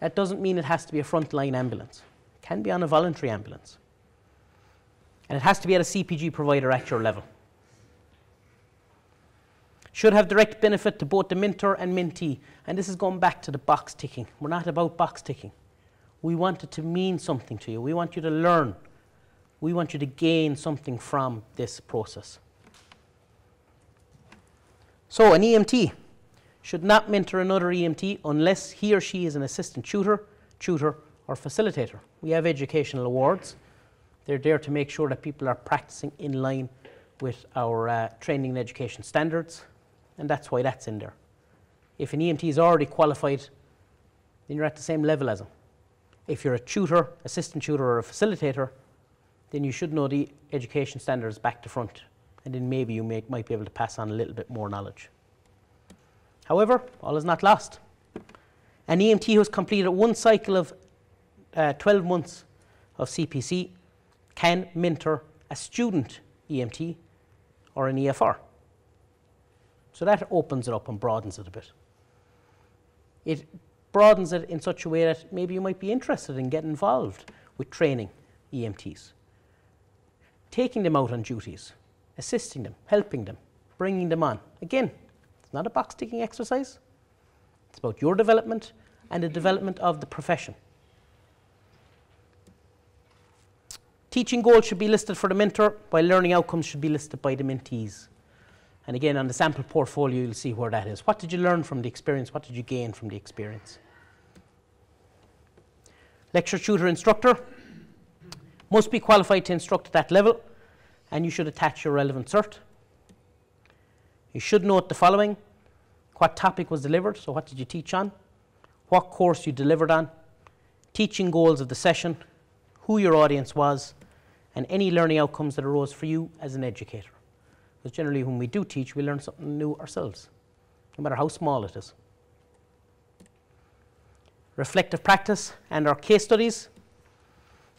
That doesn't mean it has to be a frontline ambulance. It can be on a voluntary ambulance. And it has to be at a CPG provider at your level. Should have direct benefit to both the mentor and mentee. And this is going back to the box ticking. We're not about box ticking. We want it to mean something to you. We want you to learn. We want you to gain something from this process. So, an EMT should not mentor another EMT unless he or she is an assistant tutor, tutor, or facilitator. We have educational awards. They're there to make sure that people are practicing in line with our uh, training and education standards, and that's why that's in there. If an EMT is already qualified, then you're at the same level as them. If you're a tutor, assistant tutor, or a facilitator, then you should know the education standards back to front, and then maybe you may, might be able to pass on a little bit more knowledge. However, all is not lost. An EMT who has completed one cycle of uh, 12 months of CPC can mentor a student EMT or an EFR. So that opens it up and broadens it a bit. It broadens it in such a way that maybe you might be interested in getting involved with training EMTs, taking them out on duties, assisting them, helping them, bringing them on. Again, it's not a box ticking exercise, it's about your development and the development of the profession. Teaching goals should be listed for the mentor, while learning outcomes should be listed by the mentees. And again, on the sample portfolio, you'll see where that is. What did you learn from the experience? What did you gain from the experience? Lecture, tutor, instructor must be qualified to instruct at that level, and you should attach your relevant cert. You should note the following what topic was delivered, so what did you teach on, what course you delivered on, teaching goals of the session, who your audience was, and any learning outcomes that arose for you as an educator. Because generally, when we do teach, we learn something new ourselves, no matter how small it is. Reflective practice and our case studies.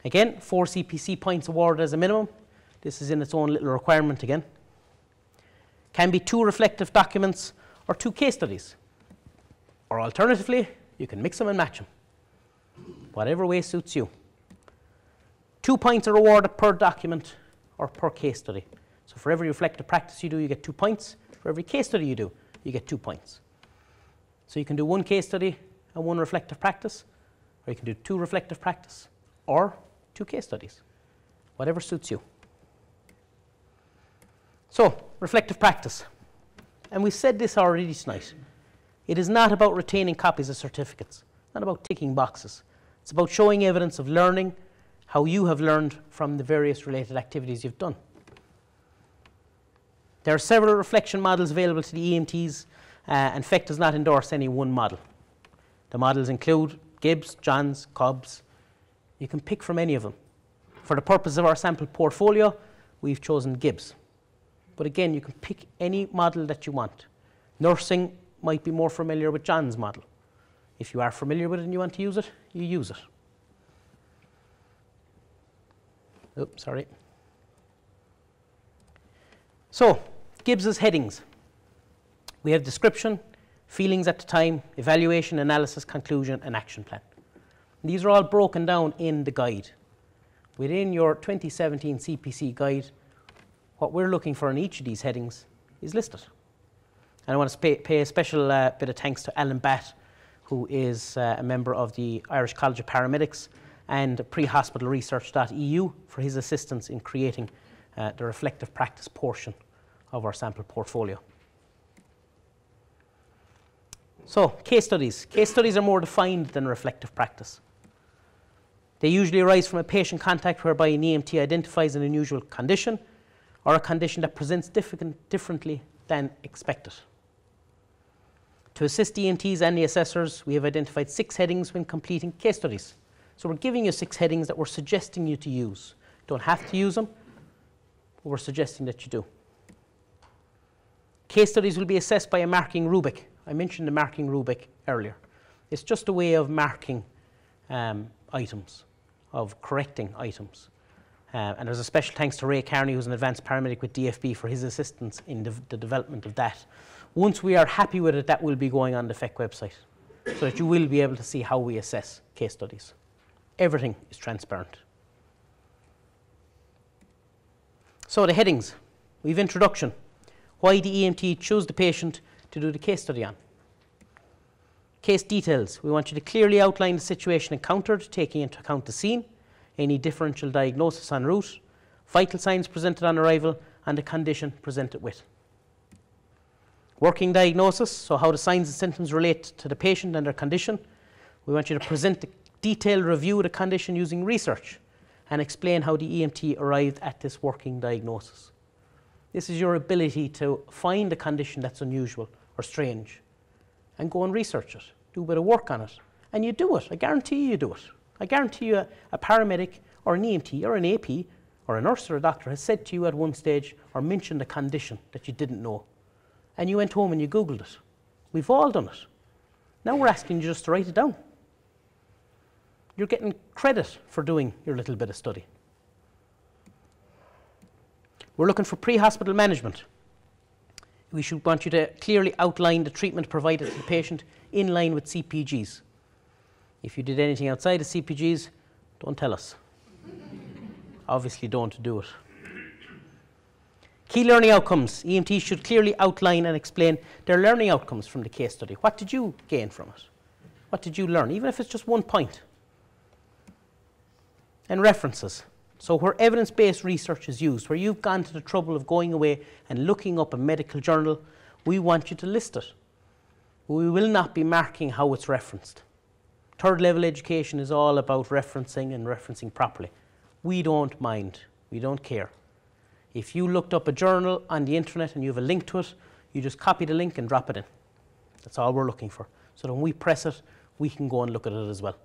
Again, four CPC points awarded as a minimum. This is in its own little requirement again. Can be two reflective documents or two case studies. Or alternatively, you can mix them and match them. Whatever way suits you. Two points are awarded per document or per case study. So for every reflective practice you do, you get two points. For every case study you do, you get two points. So you can do one case study and one reflective practice, or you can do two reflective practice or two case studies, whatever suits you. So, reflective practice. And we said this already tonight. It is not about retaining copies of certificates, not about ticking boxes. It's about showing evidence of learning how you have learned from the various related activities you've done. There are several reflection models available to the EMTs, uh, and PHECC does not endorse any one model. The models include Gibbs, Johns, Kolb's. You can pick from any of them. For the purpose of our sample portfolio, we've chosen Gibbs. But again, you can pick any model that you want. Nursing might be more familiar with John's model. If you are familiar with it and you want to use it, you use it. Oops, sorry. So, Gibbs's headings. We have description, feelings at the time, evaluation, analysis, conclusion, and action plan. And these are all broken down in the guide. Within your 2017 CPC guide, what we're looking for in each of these headings is listed. And I want to pay, pay a special uh, bit of thanks to Alan Batt, who is uh, a member of the Irish College of Paramedics and prehospitalresearch.eu for his assistance in creating uh, the reflective practice portion of our sample portfolio. So, case studies. Case studies are more defined than reflective practice. They usually arise from a patient contact whereby an EMT identifies an unusual condition or a condition that presents differently than expected. To assist EMTs and the assessors, we have identified six headings when completing case studies. So we're giving you six headings that we're suggesting you to use. You don't have to use them, but we're suggesting that you do. Case studies will be assessed by a marking rubric. I mentioned the marking rubric earlier. It's just a way of marking um, items, of correcting items. Uh, and there's a special thanks to Ray Carney, who's an advanced paramedic with DFB, for his assistance in the, the development of that. Once we are happy with it, that will be going on the PHECC website, so that you will be able to see how we assess case studies. Everything is transparent. So the headings. We have introduction. Why the EMT chose the patient to do the case study on. Case details. We want you to clearly outline the situation encountered, taking into account the scene, any differential diagnosis en route, vital signs presented on arrival, and the condition presented with. Working diagnosis, so how the signs and symptoms relate to the patient and their condition. We want you to present the detailed review of the condition using research and explain how the EMT arrived at this working diagnosis. This is your ability to find a condition that's unusual or strange and go and research it, do a bit of work on it. And you do it. I guarantee you you do it. I guarantee you a, a paramedic or an EMT or an AP or a nurse or a doctor has said to you at one stage or mentioned a condition that you didn't know. And you went home and you Googled it. We've all done it. Now we're asking you just to write it down you're getting credit for doing your little bit of study. We're looking for pre-hospital management. We should want you to clearly outline the treatment provided to the patient in line with CPGs. If you did anything outside of CPGs, don't tell us. Obviously, don't do it. Key learning outcomes. EMTs should clearly outline and explain their learning outcomes from the case study. What did you gain from it? What did you learn? Even if it's just one point and references. So where evidence-based research is used, where you've gone to the trouble of going away and looking up a medical journal, we want you to list it. We will not be marking how it's referenced. Third level education is all about referencing and referencing properly. We don't mind. We don't care. If you looked up a journal on the internet and you have a link to it, you just copy the link and drop it in. That's all we're looking for. So when we press it, we can go and look at it as well.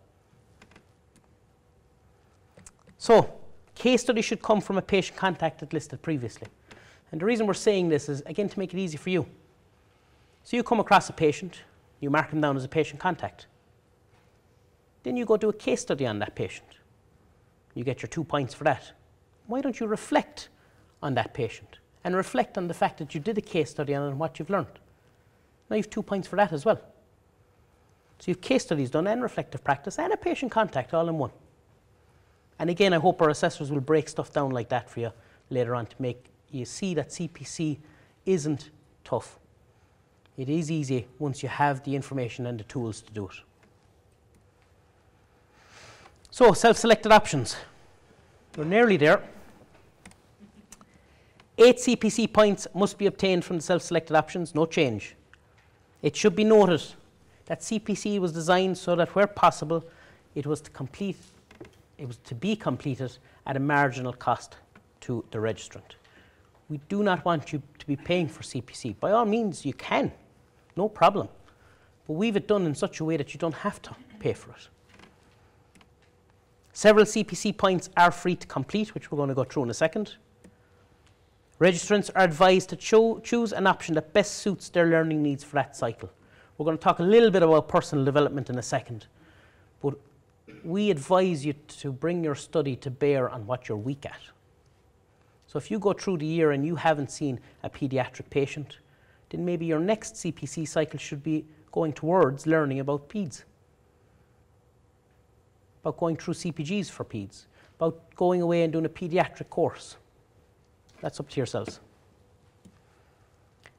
So, case study should come from a patient contacted listed previously. And the reason we're saying this is, again, to make it easy for you. So you come across a patient, you mark him down as a patient contact. Then you go do a case study on that patient. You get your two points for that. Why don't you reflect on that patient and reflect on the fact that you did a case study on what you've learned? Now you have two points for that as well. So you have case studies done and reflective practice and a patient contact all in one. And again, I hope our assessors will break stuff down like that for you later on to make you see that CPC isn't tough. It is easy once you have the information and the tools to do it. So, self-selected options. We're nearly there. Eight CPC points must be obtained from the self-selected options, no change. It should be noted that CPC was designed so that where possible, it was to complete it was to be completed at a marginal cost to the registrant. We do not want you to be paying for CPC. By all means, you can, no problem. But we've it done in such a way that you don't have to pay for it. Several CPC points are free to complete, which we're going to go through in a second. Registrants are advised to cho choose an option that best suits their learning needs for that cycle. We're going to talk a little bit about personal development in a second. But we advise you to bring your study to bear on what you're weak at. So if you go through the year and you haven't seen a pediatric patient, then maybe your next CPC cycle should be going towards learning about PEDS, about going through CPGs for PEDS, about going away and doing a pediatric course. That's up to yourselves.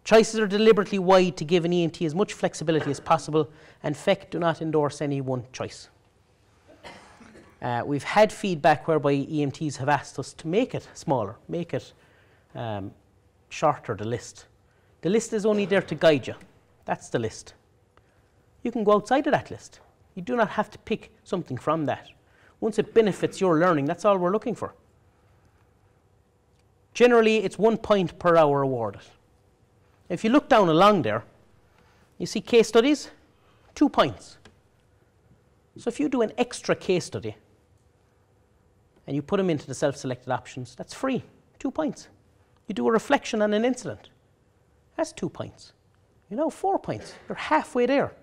Choices are deliberately wide to give an EMT as much flexibility as possible, and PHECC do not endorse any one choice. Uh, we've had feedback whereby EMTs have asked us to make it smaller, make it um, shorter, the list. The list is only there to guide you. That's the list. You can go outside of that list. You do not have to pick something from that. Once it benefits your learning, that's all we're looking for. Generally, it's one point per hour awarded. If you look down along there, you see case studies, two points. So if you do an extra case study and you put them into the self-selected options, that's free, two points. You do a reflection on an incident, that's two points. You know, four points. You're halfway there.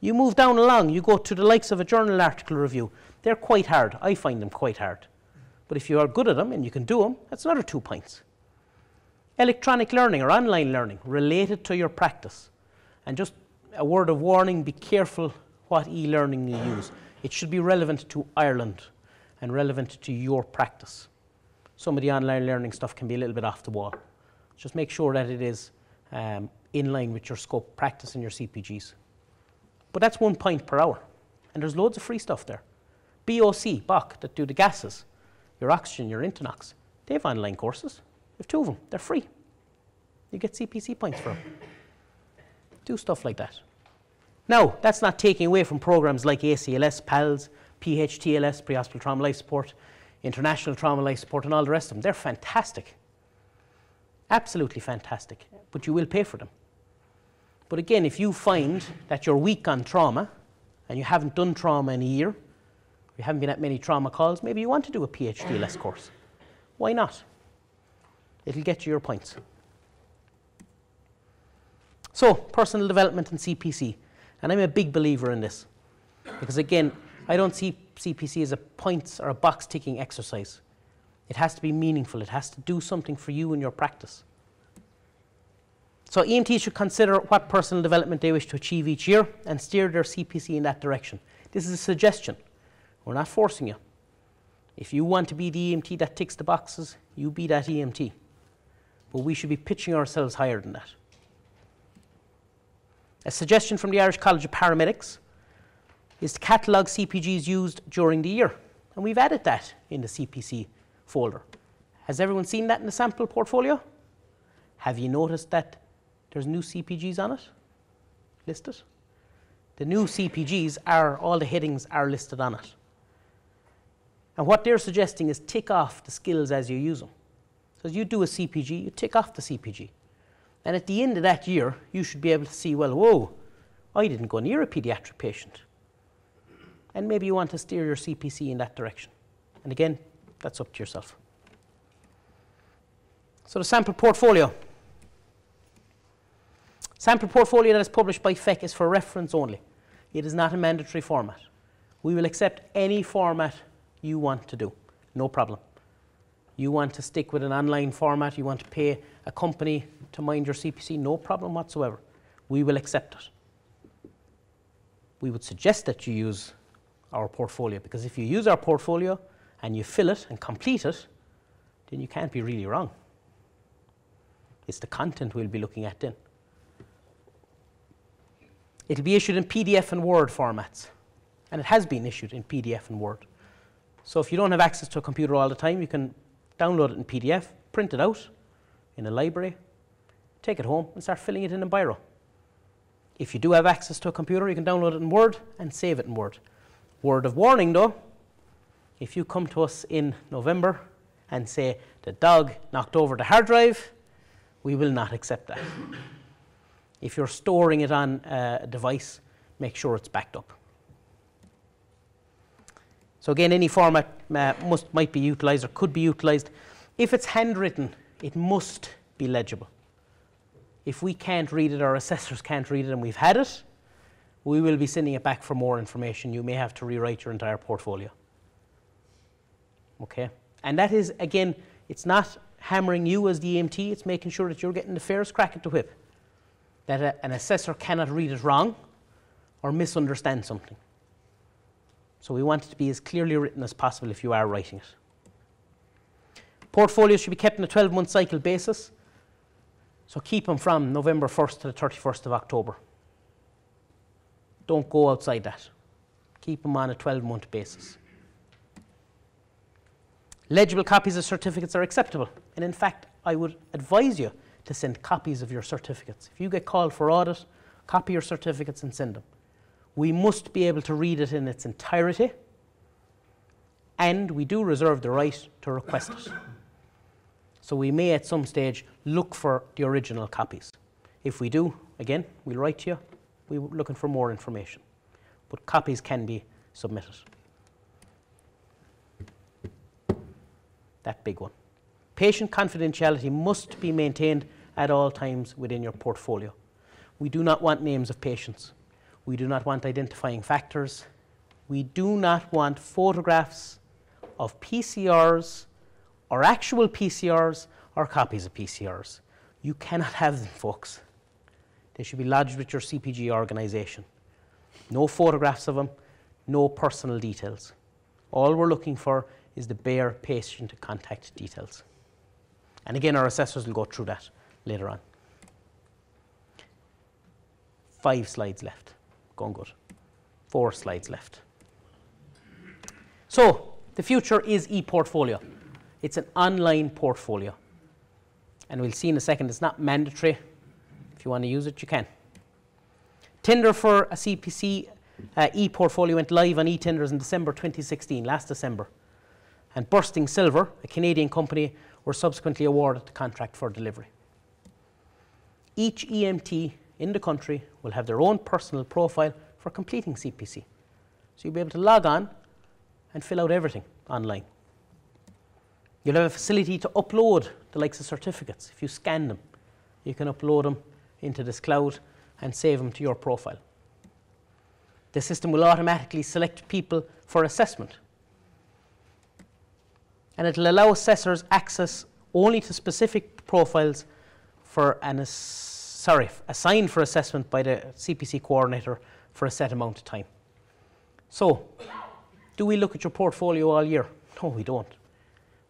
You move down along, you go to the likes of a journal article review. They're quite hard. I find them quite hard. But if you are good at them and you can do them, that's another two points electronic learning or online learning related to your practice. And just a word of warning be careful what e learning you use. It should be relevant to Ireland and relevant to your practice. Some of the online learning stuff can be a little bit off the wall. Just make sure that it is um, in line with your scope practice and your CPGs. But that's one point per hour. And there's loads of free stuff there. BOC, BOC, that do the gases, your oxygen, your Entonox, they have online courses. You have two of them, they're free. You get CPC points for them. Do stuff like that. Now, that's not taking away from programs like ACLS, PALS, PHTLS, pre-hospital trauma life support, international trauma life support, and all the rest of them. They're fantastic. Absolutely fantastic. But you will pay for them. But again, if you find that you're weak on trauma and you haven't done trauma in a year, you haven't been at many trauma calls, maybe you want to do a PHTLS course. Why not? It'll get you your points. So, personal development and CPC. And I'm a big believer in this. Because again, I don't see CPC as a points or a box ticking exercise. It has to be meaningful, it has to do something for you in your practice. So, EMTs should consider what personal development they wish to achieve each year and steer their CPC in that direction. This is a suggestion. We're not forcing you. If you want to be the EMT that ticks the boxes, you be that EMT but we should be pitching ourselves higher than that. A suggestion from the Irish College of Paramedics is to catalogue CPGs used during the year. And we've added that in the CPC folder. Has everyone seen that in the sample portfolio? Have you noticed that there's new CPGs on it listed? The new CPGs are, all the headings are listed on it. And what they're suggesting is tick off the skills as you use them. So as you do a CPG, you tick off the CPG. And at the end of that year, you should be able to see, well, whoa, I didn't go near a pediatric patient. And maybe you want to steer your CPC in that direction. And again, that's up to yourself. So the sample portfolio. Sample portfolio that is published by PHECC is for reference only. It is not a mandatory format. We will accept any format you want to do, no problem you want to stick with an online format, you want to pay a company to mind your CPC, no problem whatsoever. We will accept it. We would suggest that you use our portfolio because if you use our portfolio and you fill it and complete it, then you can't be really wrong. It's the content we'll be looking at then. It'll be issued in PDF and Word formats, and it has been issued in PDF and Word. So if you don't have access to a computer all the time, you can download it in PDF, print it out in a library, take it home and start filling it in a biro. If you do have access to a computer, you can download it in Word and save it in Word. Word of warning though, if you come to us in November and say the dog knocked over the hard drive, we will not accept that. if you're storing it on a device, make sure it's backed up. So again, any format uh, must, might be utilized or could be utilized. If it's handwritten, it must be legible. If we can't read it, our assessors can't read it, and we've had it, we will be sending it back for more information. You may have to rewrite your entire portfolio. Okay? And that is, again, it's not hammering you as the EMT, it's making sure that you're getting the fairest crack at the whip. that a, an assessor cannot read it wrong or misunderstand something. So we want it to be as clearly written as possible if you are writing it. Portfolios should be kept on a 12 month cycle basis. So keep them from November 1st to the 31st of October. Don't go outside that. Keep them on a 12 month basis. Legible copies of certificates are acceptable. And in fact, I would advise you to send copies of your certificates. If you get called for audit, copy your certificates and send them. We must be able to read it in its entirety, and we do reserve the right to request it. So we may at some stage look for the original copies. If we do, again, we'll write to you. We're looking for more information. But copies can be submitted. That big one. Patient confidentiality must be maintained at all times within your portfolio. We do not want names of patients. We do not want identifying factors. We do not want photographs of PCRs or actual PCRs or copies of PCRs. You cannot have them, folks. They should be lodged with your CPG organisation. No photographs of them, no personal details. All we're looking for is the bare patient contact details. And again, our assessors will go through that later on. Five slides left. Going good. Four slides left. So, the future is e-portfolio. It's an online portfolio. And we'll see in a second, it's not mandatory. You want to use it, you can. Tender for a CPC uh, e-portfolio went live on e-tenders in December 2016, last December. And Bursting Silver, a Canadian company, were subsequently awarded the contract for delivery. Each EMT in the country will have their own personal profile for completing CPC. So you'll be able to log on and fill out everything online. You'll have a facility to upload the likes of certificates. If you scan them, you can upload them into this cloud and save them to your profile. The system will automatically select people for assessment. And it'll allow assessors access only to specific profiles for an sorry, assigned for assessment by the CPC coordinator for a set amount of time. So, do we look at your portfolio all year? No, we don't.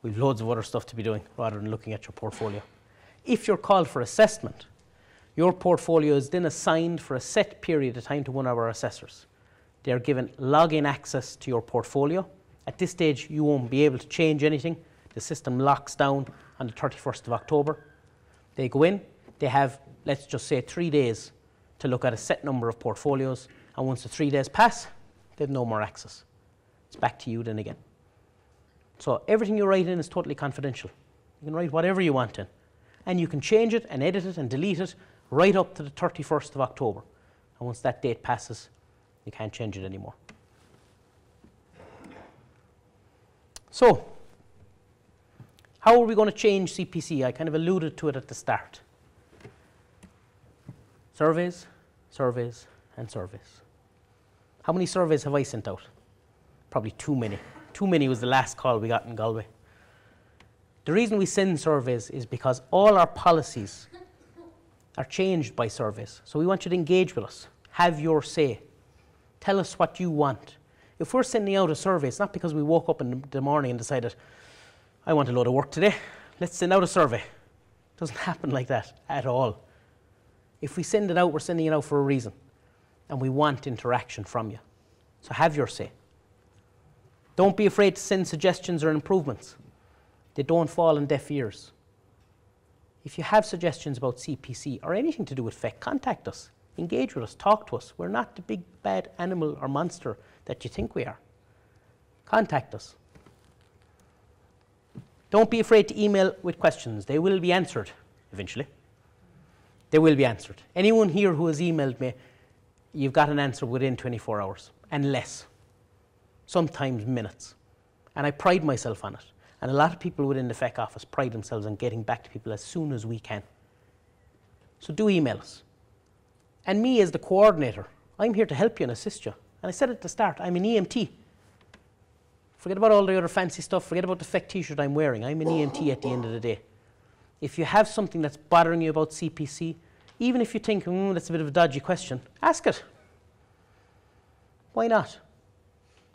We've loads of other stuff to be doing rather than looking at your portfolio. If you're called for assessment, your portfolio is then assigned for a set period of time to one of our assessors. They are given login access to your portfolio. At this stage, you won't be able to change anything. The system locks down on the 31st of October. They go in, they have, let's just say, three days to look at a set number of portfolios, and once the three days pass, they have no more access. It's back to you then again. So everything you write in is totally confidential. You can write whatever you want in. And you can change it and edit it and delete it right up to the 31st of October. And once that date passes, you can't change it anymore. So, how are we going to change CPC? I kind of alluded to it at the start. Surveys, surveys, and surveys. How many surveys have I sent out? Probably too many too many was the last call we got in Galway. The reason we send surveys is because all our policies are changed by surveys. So we want you to engage with us. Have your say. Tell us what you want. If we're sending out a survey, it's not because we woke up in the morning and decided, I want a load of work today. Let's send out a survey. It doesn't happen like that at all. If we send it out, we're sending it out for a reason. And we want interaction from you. So have your say. Don't be afraid to send suggestions or improvements. They don't fall on deaf ears. If you have suggestions about CPC or anything to do with PHECC, contact us. Engage with us. Talk to us. We're not the big bad animal or monster that you think we are. Contact us. Don't be afraid to email with questions. They will be answered eventually. They will be answered. Anyone here who has emailed me, you've got an answer within 24 hours and less sometimes minutes. And I pride myself on it. And a lot of people within the PHECC office pride themselves on getting back to people as soon as we can. So do email us. And me as the coordinator, I'm here to help you and assist you. And I said at the start, I'm an EMT. Forget about all the other fancy stuff. Forget about the PHECC t-shirt I'm wearing. I'm an EMT at the end of the day. If you have something that's bothering you about CPC, Even if you think, mm, that's a bit of a dodgy question, ask it. Why not?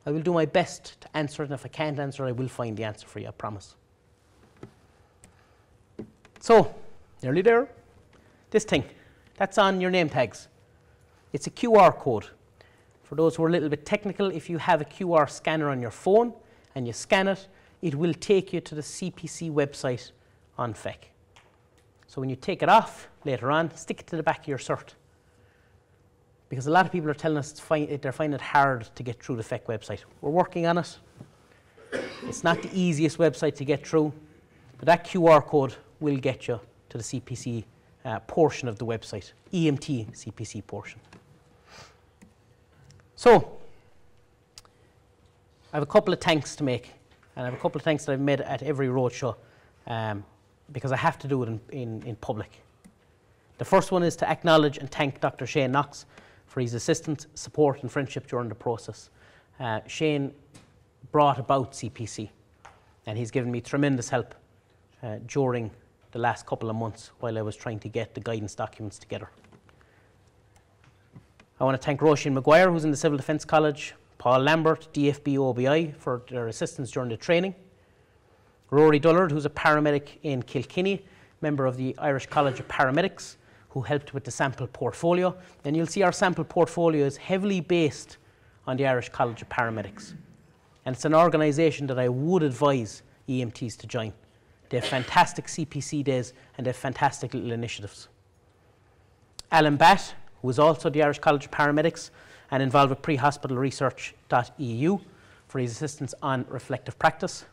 I will do my best to answer it, and if I can't answer I will find the answer for you, I promise. So, nearly there. This thing, that's on your name tags. It's a QR code. For those who are a little bit technical, if you have a QR scanner on your phone and you scan it, it will take you to the CPC website on PHECC. So when you take it off later on, stick it to the back of your cert. Because a lot of people are telling us they're finding it hard to get through the PHECC website. We're working on it. It's not the easiest website to get through, but that QR code will get you to the CPC uh, portion of the website, EMT CPC portion. So, I have a couple of thanks to make, and I have a couple of thanks that I've made at every roadshow um, because I have to do it in, in, in, public. The first one is to acknowledge and thank Dr. Shane Knox for his assistance, support, and friendship during the process. Uh, Shane brought about CPC, and he's given me tremendous help uh, during the last couple of months while I was trying to get the guidance documents together. I want to thank Roisin McGuire, who's in the Civil Defence College, Paul Lambert, DFB OBI, for their assistance during the training, Rory Dullard, who's a paramedic in Kilkenny, member of the Irish College of Paramedics, who helped with the sample portfolio. And you'll see our sample portfolio is heavily based on the Irish College of Paramedics. And it's an organisation that I would advise EMTs to join. They have fantastic CPC days and they have fantastic little initiatives. Alan Batt, who is also the Irish College of Paramedics and involved with prehospitalresearch.eu for his assistance on reflective practice.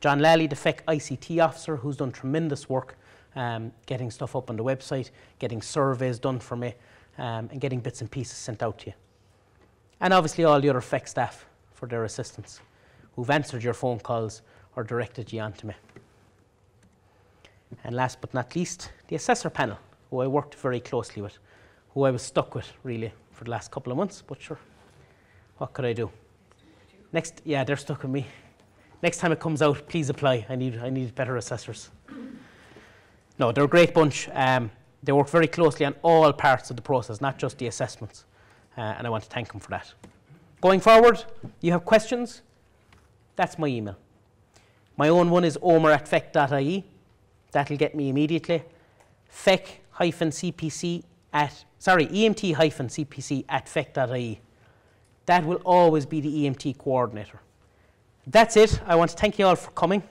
John Lally, the PHECC ICT officer, who's done tremendous work um, getting stuff up on the website, getting surveys done for me, um, and getting bits and pieces sent out to you. And obviously, all the other PHECC staff for their assistance who've answered your phone calls or directed you on to me. And last but not least, the assessor panel, who I worked very closely with who I was stuck with really for the last couple of months. But sure, what could I do? Next, yeah, they're stuck with me. Next time it comes out, please apply. I need, I need better assessors. No, they're a great bunch. Um, they work very closely on all parts of the process, not just the assessments. Uh, and I want to thank them for that. Going forward, you have questions? That's my email. My own one is omer at. That'll get me immediately. phecc-cpc at, sorry, emt-cpc at phecc.ie. That will always be the EMT coordinator. That's it. I want to thank you all for coming.